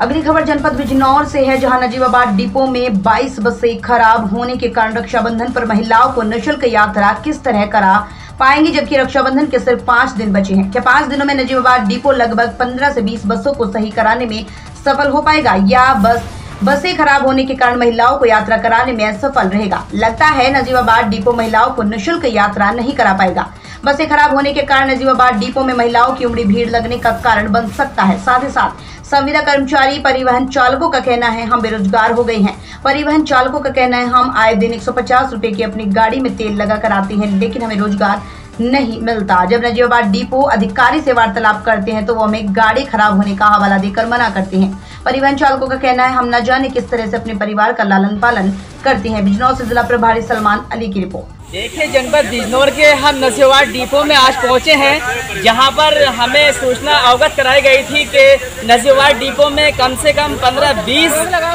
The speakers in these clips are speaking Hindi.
अगली खबर जनपद बिजनौर से है, जहाँ नजीबाबाद डिपो में 22 बसें खराब होने के कारण रक्षाबंधन पर महिलाओं को निशुल्क यात्रा किस तरह करा पाएँगी, जबकि रक्षाबंधन के सिर्फ़ पाँच दिन बचे हैं। क्या पाँच दिनों में नजीबाबाद डिपो लगभग 15 से 20 बसों को सही कराने में सफल हो पाएगा, या बस, बसें खराब होने के कारण महिलाओं को यात्रा कराने में असफल रहेगा? लगता है, नजीबाबाद डिपो महिलाओं को निःशुल्क यात्रा नहीं करा पाएगा। बसें खराब होने के कारण नजीबाबाद डिपो में महिलाओं की उमड़ी भीड़ लगने का कारण बन सकता है। साथ ही साथ, संविदा कर्मचारी परिवहन चालकों का कहना है, हम बेरोजगार हो गए हैं। परिवहन चालकों का कहना है, हम आए दिन एक सौ रुपए की अपनी गाड़ी में तेल लगा कर आते हैं, लेकिन हमें रोज़गार नहीं मिलता। जब नजीबाबाद डिपो अधिकारी से वार्तालाप करते हैं तो वो हमें गाड़ी खराब होने का हवाला देकर मना करते हैं। परिवहन चालकों का कहना है, हम न जाने किस तरह से अपने परिवार का लालन पालन करते हैं। बिजनौर से जिला प्रभारी सलमान अली की रिपोर्ट। देखिए, जनपद बिजनौर के हम नसीवाड़ डिपो में आज पहुँचे हैं। जहाँ पर हमें सूचना अवगत कराई गई थी कि नसीवाड़ डिपो में कम से कम 15-20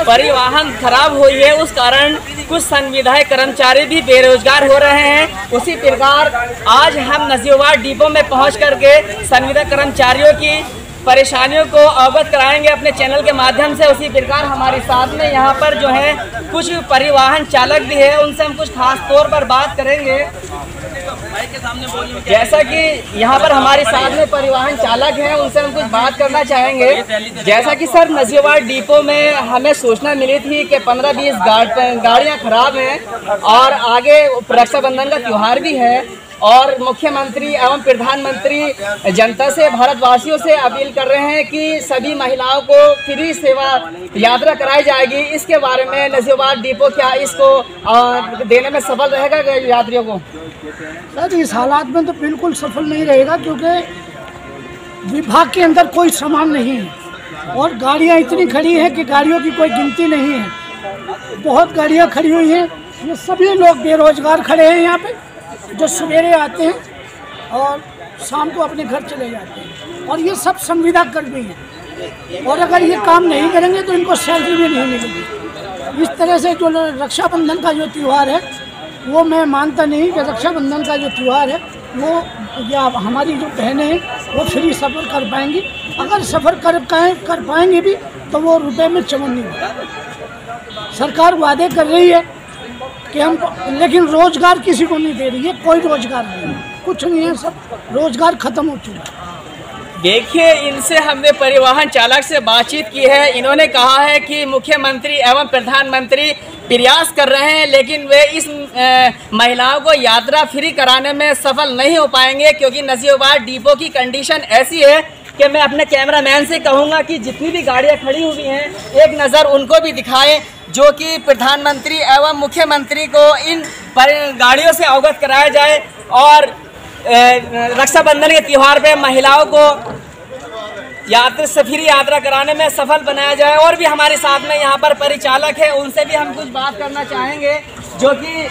परिवहन खराब हुई है। उस कारण कुछ संविधायक कर्मचारी भी बेरोजगार हो रहे हैं। उसी प्रकार आज हम नसीवाड़ डिपो में पहुँच करके संविदा कर्मचारियों की परेशानियों को अवगत कराएँगे अपने चैनल के माध्यम से। उसी प्रकार हमारे साथ में यहाँ पर जो है, कुछ परिवहन चालक भी है। उनसे हम कुछ खास तौर पर बात करेंगे। जैसा कि यहाँ पर हमारे साथ में परिवहन चालक हैं, उनसे हम कुछ बात करना चाहेंगे। जैसा कि सर नजीबाबाद डिपो में हमें सूचना मिली थी कि पंद्रह बीस गाड़ियाँ खराब हैं और आगे रक्षाबंधन का त्यौहार भी है। और मुख्यमंत्री एवं प्रधानमंत्री जनता से, भारतवासियों से अपील कर रहे हैं कि सभी महिलाओं को फ्री सेवा यात्रा कराई जाएगी। इसके बारे में नजीबाबाद डिपो क्या इसको देने में सफल रहेगा यात्रियों को? सर इस हालात में तो बिल्कुल सफल नहीं रहेगा क्योंकि विभाग के अंदर कोई सामान नहीं है। और गाड़ियाँ इतनी खड़ी हैं कि गाड़ियों की कोई गिनती नहीं है। बहुत गाड़ियाँ खड़ी हुई हैं। ये सभी लोग बेरोजगार खड़े हैं यहाँ पे। जो सवेरे आते हैं और शाम को अपने घर चले जाते हैं। और ये सब संविदा कर्मी हैं। और अगर ये काम नहीं करेंगे तो इनको सैलरी भी नहीं मिलेगी। इस तरह से जो रक्षाबंधन का जो त्यौहार है, वो मैं मानता नहीं कि रक्षाबंधन का जो त्यौहार है, वो या हमारी जो बहनें हैं, वो फ्री सफ़र कर पाएँगी। अगर सफ़र कर पाए, कर पाएँगे भी तो वो रुपए में चमन नहीं होगा। सरकार वादे कर रही है कि हम लेकिन रोज़गार किसी को नहीं दे रही है, कोई रोज़गार नहीं कुछ नहीं है, सब रोज़गार खत्म हो चुका है। देखिए, इनसे हमने परिवहन चालक से बातचीत की है। इन्होंने कहा है कि मुख्यमंत्री एवं प्रधानमंत्री प्रयास कर रहे हैं, लेकिन वे इस महिलाओं को यात्रा फ्री कराने में सफल नहीं हो पाएँगे, क्योंकि नजीबाबाद डिपो की कंडीशन ऐसी है कि मैं अपने कैमरामैन से कहूँगा कि जितनी भी गाड़ियाँ खड़ी हुई हैं, एक नज़र उनको भी दिखाएँ, जो कि प्रधानमंत्री एवं मुख्यमंत्री को इन गाड़ियों से अवगत कराया जाए और रक्षाबंधन के त्यौहार पे महिलाओं को यात्रा सफरी यात्रा कराने में सफल बनाया जाए और भी हमारे साथ में यहाँ पर परिचालक है, उनसे भी हम कुछ बात करना चाहेंगे, जो कि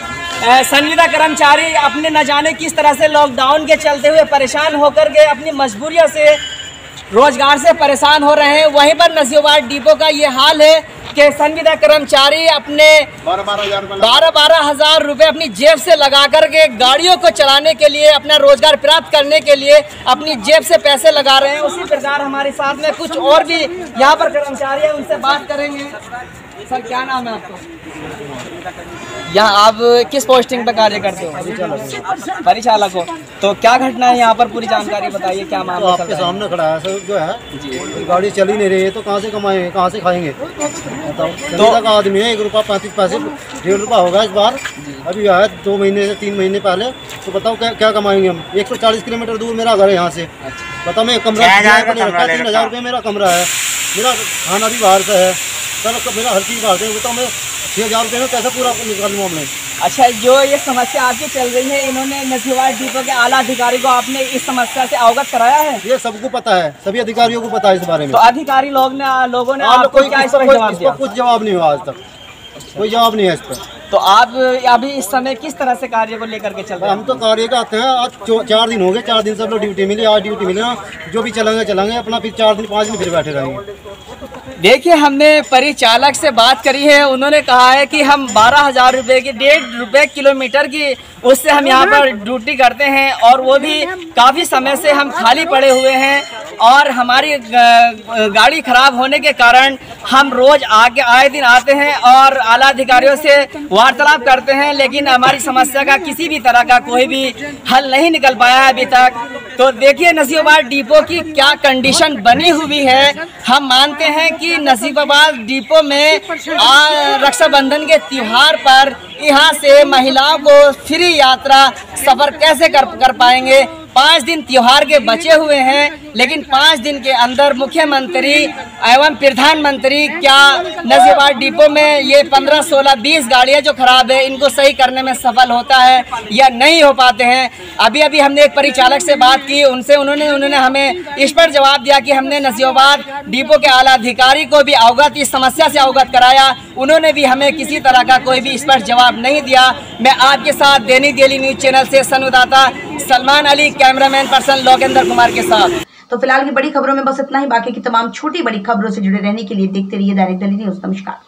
संविदा कर्मचारी अपने न जाने किस तरह से लॉकडाउन के चलते हुए परेशान होकर के अपनी मजबूरियों से रोज़गार से परेशान हो रहे हैं। वहीं पर नसीबाबाद डिपो का ये हाल है कि संविदा कर्मचारी अपने बारह बारह हज़ार रुपए अपनी जेब से लगा करके गाड़ियों को चलाने के लिए अपना रोज़गार प्राप्त करने के लिए अपनी जेब से पैसे लगा रहे हैं। उसी प्रकार हमारे साथ में कुछ और भी यहाँ पर कर्मचारी है उनसे बात करेंगे। सर क्या नाम है आपका? यहाँ आप किस पोस्टिंग पे कार्य करते हो? परिचालक। हो। तो क्या घटना है? यहाँ पर पूरी जानकारी बताइए क्या मामला तो आपके सामने खड़ा है सर जो है। गाड़ी चल ही नहीं रही है तो कहाँ से कमाएँगे कहाँ से खाएँगे? तो का आदमी है एक रुपया पैंतीस पैसे डेढ़ रुपया होगा इस बार। अभी आया दो महीने से तीन महीने पहले। तो बताओ क्या क्या कमाएँगे हम? एक सौ चालीस किलोमीटर दूर मेरा घर है यहाँ से। अच्छा। बताओ मैं कमरा तीन हज़ार रुपये मेरा कमरा है। मेरा खाना भी बाहर से है। सर मेरा हर चीज़ बाहर से बताओ मैं छः हज़ार रुपये में कैसे पूरा निकाल लूँ हमने। अच्छा जो ये समस्या आपकी चल रही है इन्होंने नसीबाबाद डिपो के आला अधिकारी को आपने इस समस्या से अवगत कराया है? ये सबको पता है सभी अधिकारियों को पता है इस बारे में। तो अधिकारी लोग ने लोगों ने आपको कोई, क्या इस पर जवाब दिया? कुछ जवाब नहीं हुआ आज तक। कोई जवाब नहीं है इस पर। तो आप अभी इस समय किस तरह से कार्य को लेकर के चल रहे हैं? हम तो कार्य का आते हैं आज चार दिन हो गए चार दिन सब लोग ड्यूटी मिली आज ड्यूटी मिली जो भी चलेंगे चलेंगे अपना फिर चार दिन पाँच दिन फिर बैठे रहेंगे। देखिए हमने परिचालक से बात करी है। उन्होंने कहा है कि हम बारह हज़ार रुपये की डेढ़ रुपये किलोमीटर की उससे हम यहाँ पर ड्यूटी करते हैं और वो भी काफ़ी समय से हम खाली पड़े हुए हैं। और हमारी गाड़ी खराब होने के कारण हम रोज आके आए दिन आते हैं और आला अधिकारियों से वार्तालाप करते हैं, लेकिन हमारी समस्या का किसी भी तरह का कोई भी हल नहीं निकल पाया है अभी तक। तो देखिए नसीबाबाद डिपो की क्या कंडीशन बनी हुई है। हम मानते हैं कि नसीबाबाद डिपो में रक्षाबंधन के त्योहार पर यहाँ से महिलाओं को फ्री यात्रा सफ़र कैसे कर कर पाएँगे? पाँच दिन त्योहार के बचे हुए हैं, लेकिन पाँच दिन के अंदर मुख्यमंत्री एवं प्रधानमंत्री क्या नजीबाद डिपो में ये पंद्रह, सोलह, बीस गाड़ियाँ जो खराब है, इनको सही करने में सफल होता है या नहीं हो पाते हैं? अभी अभी हमने एक परिचालक से बात की, उनसे उन्होंने उन्होंने हमें इस पर जवाब दिया कि हमने नजीबाद डिपो के आला अधिकारी को भी अवगत, इस समस्या से अवगत कराया। उन्होंने भी हमें किसी तरह का कोई भी पर जवाब नहीं दिया। मैं आपके साथ दैनिक डेली न्यूज़ चैनल से संवाददाता सलमान अली, कैमरामैन पर्सन लोकेंद्र कुमार के साथ। तो फ़िलहाल की बड़ी खबरों में बस इतना ही, बाकी की तमाम छोटी बड़ी खबरों से जुड़े रहने के लिए देखते रहिए दैनिक दिल्ली न्यूज़। नमस्कार।